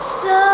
So